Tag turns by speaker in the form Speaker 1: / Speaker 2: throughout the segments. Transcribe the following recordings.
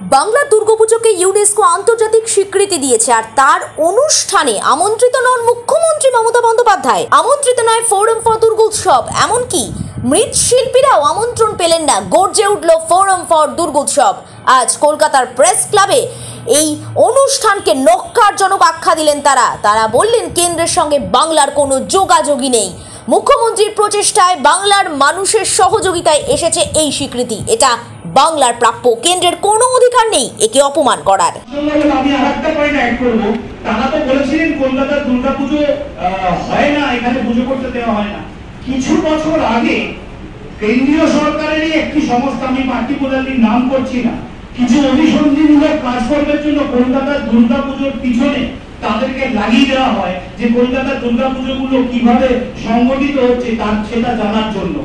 Speaker 1: Bangla দুর্গাপুজোকে UNESCO আন্তর্জাতিক স্বীকৃতি দিয়েছে আর তার অনুষ্ঠানে আমন্ত্রিত নন মুখ্যমন্ত্রী মমতা বন্দ্যোপাধ্যায়। আমন্ত্রিত নয় ফোরাম ফর দুর্গোৎসব এমনকি মৃৎশিল্পীরাও আমন্ত্রণ পেলেন না। গর্জে উঠল ফোরাম ফর দুর্গোৎসব আজ কলকাতার প্রেস ক্লাবে এই অনুষ্ঠানকে নক্কারজনক আখ্যা দিলেন তারা। তারা বললেন, কেন্দ্রের সঙ্গে বাংলার কোনো যোগাযোগই নেই। মুখ্যমন্ত্রীর প্রচেষ্টায় বাংলার মানুষের সহযোগিতায় এসেছে এই স্বীকৃতি। এটা বাংলার প্রাপ্য কেন্দ্রের কোনো অধিকার নেই, একে অপমান করার।
Speaker 2: দুর্গাপুজো কিছু বছর আগে কেন্দ্রীয় সরকারেরই একটি সংস্থা, আমি নাম করছি না, কিছু অভিসন্ধিমূলক কাজকর্মের জন্য কলকাতার দুর্গাপুজোর পিছনে তাদেরকে লাগিয়ে দেওয়া হয় যে কলকাতার দুর্গাপুজোগুলো কীভাবে সংগঠিত হচ্ছে তার সেটা জানার জন্য।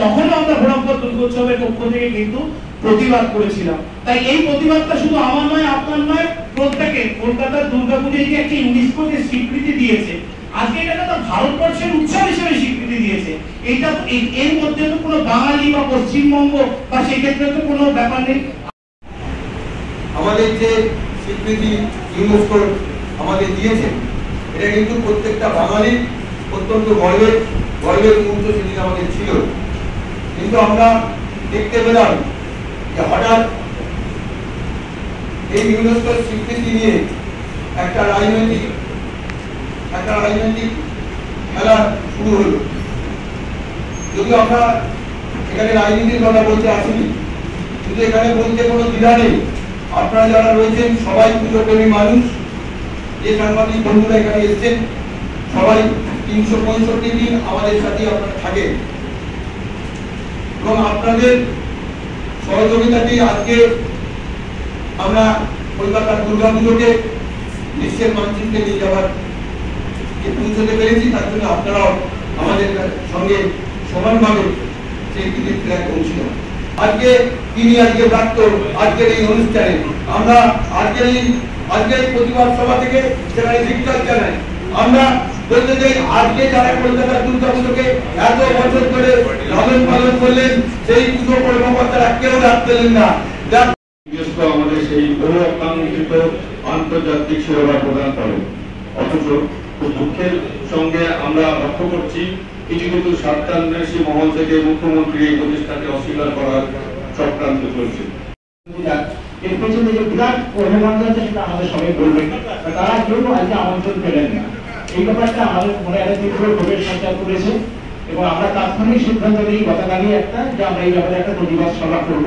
Speaker 2: তখন আমরা ভোরাম্পর দুর্গোৎসবের পক্ষ থেকে কিন্তু প্রতিবাদ করেছিলাম। তাই এই প্রতিবাদটা শুধু আমার নয়, আপনার নয় প্রত্যেকের কলকাতার দুর্গাপুজোকে একটি ইউনেস্কো যে স্বীকৃতি দিয়েছে। আজকে এটাকে তো ভারতবর্ষের উৎসব হিসেবে স্বীকৃতি দিয়েছে। এটা এর মধ্যে তো কোনো বাঙালি বা পশ্চিমবঙ্গ বা সেক্ষেত্রে তো কোনো ব্যাপার নেই।
Speaker 3: আমাদের যে স্বীকৃতি ইউনেস্কো আমাদের দিয়েছে, এটা কিন্তু প্রত্যেকটা বাঙালির অত্যন্ত গর্বের গর্বের মুহূর্ত সেদিন আমাদের ছিল। কিন্তু আমরা দেখতে পেলাম যে হঠাৎ এই ইউনেস্কোর স্বীকৃতি নিয়ে একটা রাজনৈতিক একটা রাজনৈতিক খেলা শুরু হলো। যদিও আমরা এখানে রাজনীতির কথা বলতে আসিনি, কিন্তু এখানে বলতে কোনো দ্বিধা নেই। আপনারা যারা রয়েছেন, সবাই পুজোপ্রেমী মানুষ। যে সাংবাদিক বন্ধুরা এখানে এসেছেন, সবাই তিনশো পঁয়ষট্টি দিন আমাদের সাথে আপনারা থাকেন। এবং আপনাদের সহযোগিতাতেই আজকে আমরা কলকাতার দুর্গা পুজোকে বিশ্বের মানচিত্রে নিয়ে যাওয়ার পৌঁছতে পেরেছি, তার জন্য আপনারাও আমাদের সঙ্গে সমানভাবে সেই দিদির পৌঁছিল আজকে তিনি আজকে প্রাপ্ত আজকের এই অনুষ্ঠানে আমরা আজকের এই আজকের এই প্রতিবাদ সভা থেকে সেখানে ধিক্কার জানাই আমরা বলতে চাই আজকে যারা কলকাতার দুর্গা পুজোকে এত লালন পালন করলেন সেই পুজো কর্মকর্তারা কেউ রাত পেলেন না।
Speaker 4: আমাদের সেই বহু আকাঙ্ক্ষিত আন্তর্জাতিক সেবা প্রদান করে। অথচ দুঃখের সঙ্গে আমরা লক্ষ্য করছি কিছু কিছু স্বার্থান্বেষী মহল থেকে মুখ্যমন্ত্রী এই প্রতিষ্ঠাকে অস্বীকার করার চক্রান্ত চলছে।
Speaker 5: এর পেছনে যে বিরাট কর্মকাণ্ড আছে সেটা আমাদের সবাই বলবেন। তারা কেউ আজকে আমন্ত্রণ পেলেন না। এই ব্যাপারটা আমাদের মনে একটা তীব্র ক্ষোভের সঞ্চার করেছে। এবং আমরা তাৎক্ষণিক সিদ্ধান্ত নিই গতকালই একটা, যে আমরা এই ব্যাপারে একটা প্রতিবাদ সভা করব।